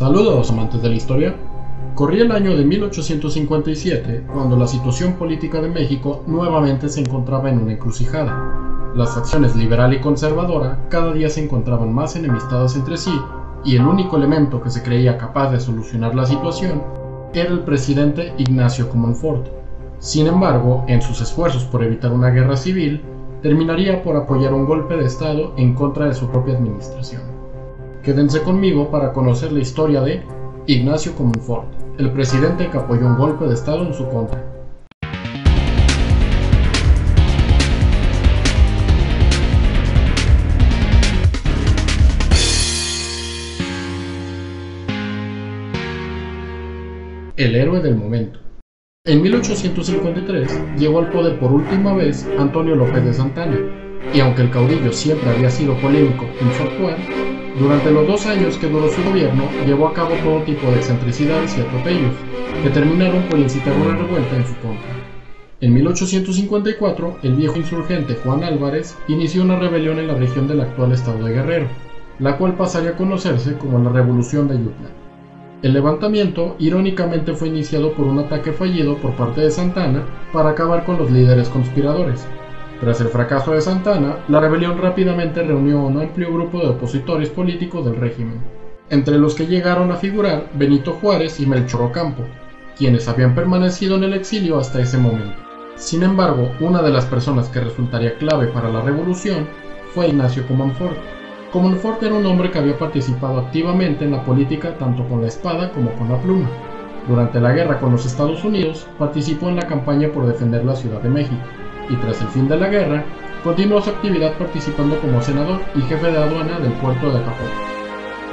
Saludos amantes de la historia. Corría el año de 1857 cuando la situación política de México nuevamente se encontraba en una encrucijada. Las facciones liberal y conservadora cada día se encontraban más enemistadas entre sí y el único elemento que se creía capaz de solucionar la situación era el presidente Ignacio Comonfort. Sin embargo, en sus esfuerzos por evitar una guerra civil, terminaría por apoyar un golpe de Estado en contra de su propia administración. Quédense conmigo para conocer la historia de Ignacio Comonfort, el presidente que apoyó un golpe de Estado en su contra. El héroe del momento. En 1853 llegó al poder por última vez Antonio López de Santana, y aunque el caudillo siempre había sido polémico e infactual, durante los dos años que duró su gobierno llevó a cabo todo tipo de excentricidades y atropellos, que terminaron por incitar una revuelta en su contra. En 1854, el viejo insurgente Juan Álvarez inició una rebelión en la región del actual estado de Guerrero, la cual pasaría a conocerse como la Revolución de Ayutla. El levantamiento irónicamente fue iniciado por un ataque fallido por parte de Santana para acabar con los líderes conspiradores. Tras el fracaso de Santana, la rebelión rápidamente reunió a un amplio grupo de opositores políticos del régimen, entre los que llegaron a figurar Benito Juárez y Melchor Ocampo, quienes habían permanecido en el exilio hasta ese momento. Sin embargo, una de las personas que resultaría clave para la revolución fue Ignacio Comonfort, Comonfort era un hombre que había participado activamente en la política tanto con la espada como con la pluma. Durante la guerra con los Estados Unidos, participó en la campaña por defender la Ciudad de México, y tras el fin de la guerra, continuó su actividad participando como senador y jefe de aduana del puerto de Acapulco.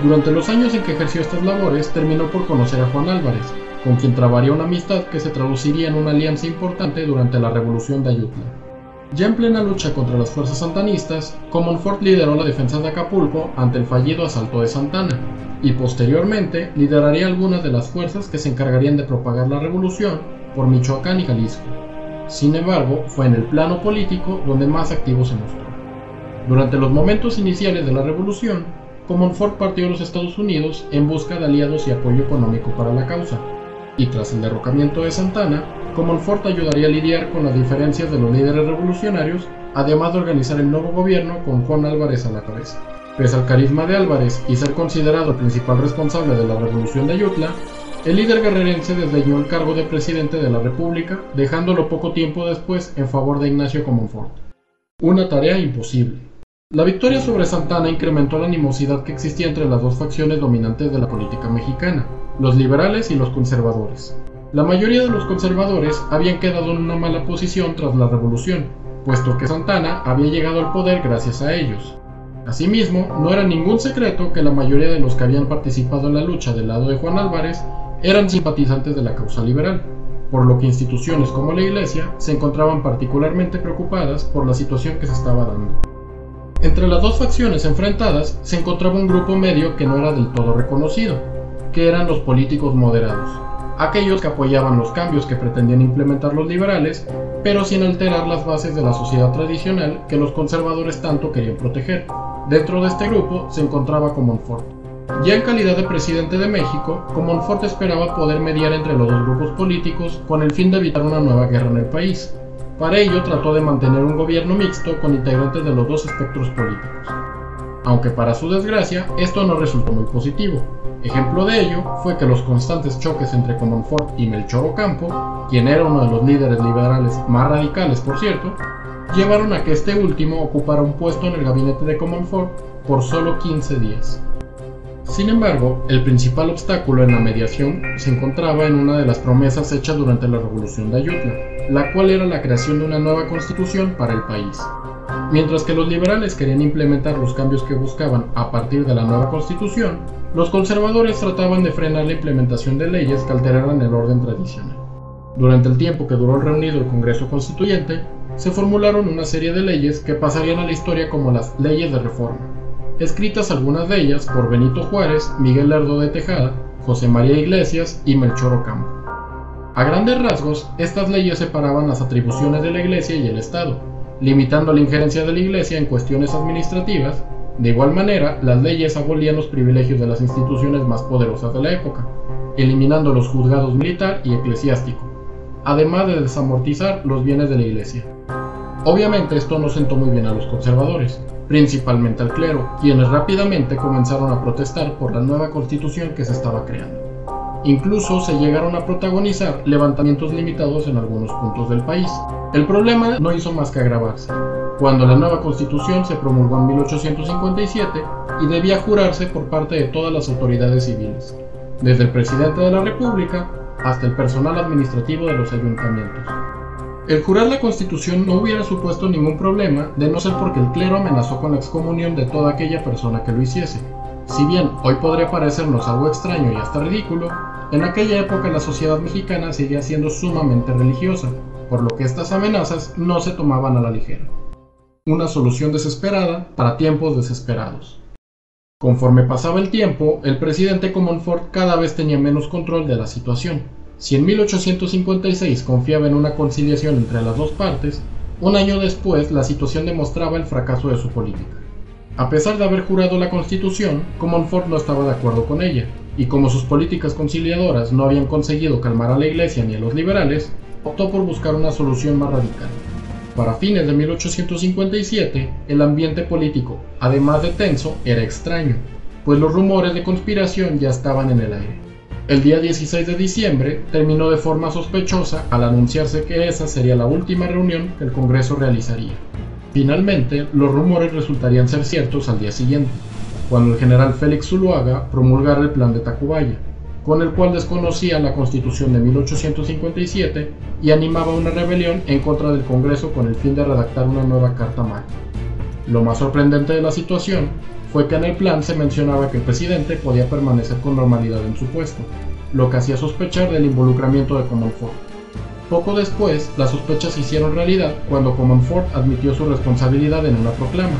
Durante los años en que ejerció estas labores, terminó por conocer a Juan Álvarez, con quien trabaría una amistad que se traduciría en una alianza importante durante la Revolución de Ayutla. Ya en plena lucha contra las fuerzas santanistas, Comonfort lideró la defensa de Acapulco ante el fallido asalto de Santana, y posteriormente lideraría algunas de las fuerzas que se encargarían de propagar la revolución por Michoacán y Jalisco. Sin embargo, fue en el plano político donde más activo se mostró. Durante los momentos iniciales de la revolución, Comonfort partió a los Estados Unidos en busca de aliados y apoyo económico para la causa, y tras el derrocamiento de Santana, Comonfort ayudaría a lidiar con las diferencias de los líderes revolucionarios, además de organizar el nuevo gobierno con Juan Álvarez a la cabeza. Pese al carisma de Álvarez y ser considerado principal responsable de la revolución de Ayutla, el líder guerrerense desdeñó el cargo de presidente de la República, dejándolo poco tiempo después en favor de Ignacio Comonfort. Una tarea imposible. La victoria sobre Santana incrementó la animosidad que existía entre las dos facciones dominantes de la política mexicana, los liberales y los conservadores. La mayoría de los conservadores habían quedado en una mala posición tras la revolución, puesto que Santana había llegado al poder gracias a ellos. Asimismo, no era ningún secreto que la mayoría de los que habían participado en la lucha del lado de Juan Álvarez eran simpatizantes de la causa liberal, por lo que instituciones como la Iglesia se encontraban particularmente preocupadas por la situación que se estaba dando. Entre las dos facciones enfrentadas se encontraba un grupo medio que no era del todo reconocido, que eran los políticos moderados, aquellos que apoyaban los cambios que pretendían implementar los liberales, pero sin alterar las bases de la sociedad tradicional que los conservadores tanto querían proteger. Dentro de este grupo se encontraba Comonfort. Ya en calidad de presidente de México, Comonfort esperaba poder mediar entre los dos grupos políticos con el fin de evitar una nueva guerra en el país. Para ello trató de mantener un gobierno mixto con integrantes de los dos espectros políticos. Aunque para su desgracia, esto no resultó muy positivo, Ejemplo de ello fue que los constantes choques entre Comonfort y Melchor Ocampo, quien era uno de los líderes liberales más radicales por cierto, llevaron a que este último ocupara un puesto en el gabinete de Comonfort por solo 15 días. Sin embargo, el principal obstáculo en la mediación se encontraba en una de las promesas hechas durante la Revolución de Ayutla, la cual era la creación de una nueva constitución para el país. Mientras que los liberales querían implementar los cambios que buscaban a partir de la nueva constitución, los conservadores trataban de frenar la implementación de leyes que alteraran el orden tradicional. Durante el tiempo que duró reunido el Congreso Constituyente, se formularon una serie de leyes que pasarían a la historia como las leyes de reforma, escritas algunas de ellas por Benito Juárez, Miguel Lerdo de Tejada, José María Iglesias y Melchor Ocampo. A grandes rasgos, estas leyes separaban las atribuciones de la Iglesia y el Estado, limitando la injerencia de la Iglesia en cuestiones administrativas De igual manera, las leyes abolían los privilegios de las instituciones más poderosas de la época, eliminando los juzgados militar y eclesiástico, además de desamortizar los bienes de la iglesia. Obviamente esto no sentó muy bien a los conservadores, principalmente al clero, quienes rápidamente comenzaron a protestar por la nueva constitución que se estaba creando. Incluso se llegaron a protagonizar levantamientos limitados en algunos puntos del país. El problema no hizo más que agravarse, cuando la nueva constitución se promulgó en 1857 y debía jurarse por parte de todas las autoridades civiles, desde el presidente de la República hasta el personal administrativo de los ayuntamientos. El jurar la constitución no hubiera supuesto ningún problema de no ser porque el clero amenazó con la excomunión de toda aquella persona que lo hiciese. Si bien hoy podría parecernos algo extraño y hasta ridículo, en aquella época la sociedad mexicana seguía siendo sumamente religiosa, por lo que estas amenazas no se tomaban a la ligera. Una solución desesperada para tiempos desesperados. Conforme pasaba el tiempo, el presidente Comonfort cada vez tenía menos control de la situación. Si en 1856 confiaba en una conciliación entre las dos partes, un año después la situación demostraba el fracaso de su política. A pesar de haber jurado la constitución, Comonfort no estaba de acuerdo con ella, y como sus políticas conciliadoras no habían conseguido calmar a la iglesia ni a los liberales, optó por buscar una solución más radical. Para fines de 1857, el ambiente político, además de tenso, era extraño, pues los rumores de conspiración ya estaban en el aire. El día 16 de diciembre terminó de forma sospechosa al anunciarse que esa sería la última reunión que el Congreso realizaría. Finalmente, los rumores resultarían ser ciertos al día siguiente, cuando el general Félix Zuluaga promulgara el plan de Tacubaya, con el cual desconocía la constitución de 1857 y animaba una rebelión en contra del Congreso con el fin de redactar una nueva Carta Magna. Lo más sorprendente de la situación fue que en el plan se mencionaba que el presidente podía permanecer con normalidad en su puesto, lo que hacía sospechar del involucramiento de Comonfort. Poco después, las sospechas se hicieron realidad cuando Comonfort admitió su responsabilidad en una proclama,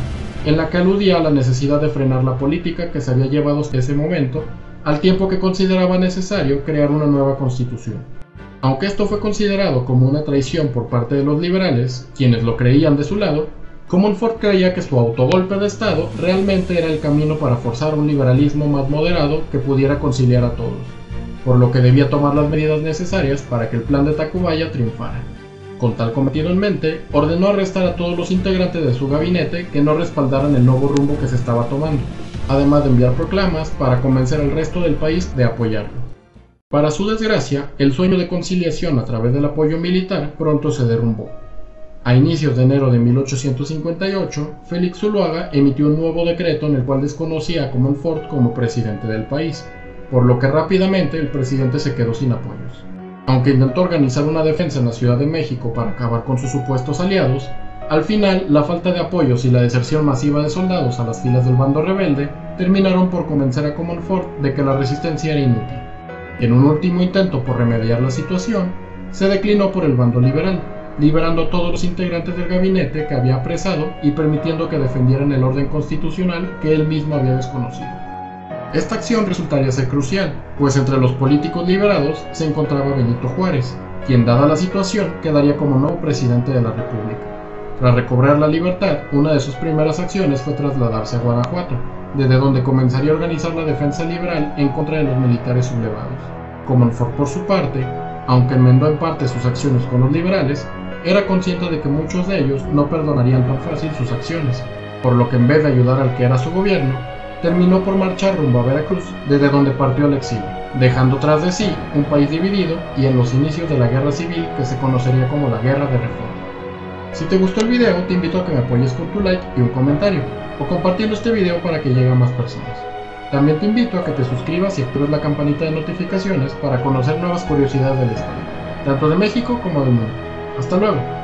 en la que aludía a la necesidad de frenar la política que se había llevado hasta ese momento al tiempo que consideraba necesario crear una nueva constitución. Aunque esto fue considerado como una traición por parte de los liberales, quienes lo creían de su lado, Comonfort creía que su autogolpe de Estado realmente era el camino para forzar un liberalismo más moderado que pudiera conciliar a todos, por lo que debía tomar las medidas necesarias para que el plan de Tacubaya triunfara. Con tal cometido en mente, ordenó arrestar a todos los integrantes de su gabinete que no respaldaran el nuevo rumbo que se estaba tomando, además de enviar proclamas para convencer al resto del país de apoyarlo. Para su desgracia, el sueño de conciliación a través del apoyo militar pronto se derrumbó. A inicios de enero de 1858, Félix Zuluaga emitió un nuevo decreto en el cual desconocía a Comonfort como presidente del país, por lo que rápidamente el presidente se quedó sin apoyos. Aunque intentó organizar una defensa en la Ciudad de México para acabar con sus supuestos aliados, al final, la falta de apoyos y la deserción masiva de soldados a las filas del bando rebelde terminaron por convencer a Comonfort de que la resistencia era inútil. En un último intento por remediar la situación, se declinó por el bando liberal, liberando a todos los integrantes del gabinete que había apresado y permitiendo que defendieran el orden constitucional que él mismo había desconocido. Esta acción resultaría ser crucial, pues entre los políticos liberados se encontraba Benito Juárez, quien dada la situación quedaría como nuevo presidente de la República. Tras recobrar la libertad, una de sus primeras acciones fue trasladarse a Guanajuato, desde donde comenzaría a organizar la defensa liberal en contra de los militares sublevados. Comonfort, por su parte, aunque enmendó en parte sus acciones con los liberales, era consciente de que muchos de ellos no perdonarían tan fácil sus acciones, por lo que en vez de ayudar al que era su gobierno, terminó por marchar rumbo a Veracruz, desde donde partió al exilio, dejando tras de sí un país dividido y en los inicios de la guerra civil que se conocería como la Guerra de Reforma. Si te gustó el video, te invito a que me apoyes con tu like y un comentario, o compartiendo este video para que llegue a más personas. También te invito a que te suscribas y actives la campanita de notificaciones para conocer nuevas curiosidades del estado, tanto de México como del mundo. Hasta luego.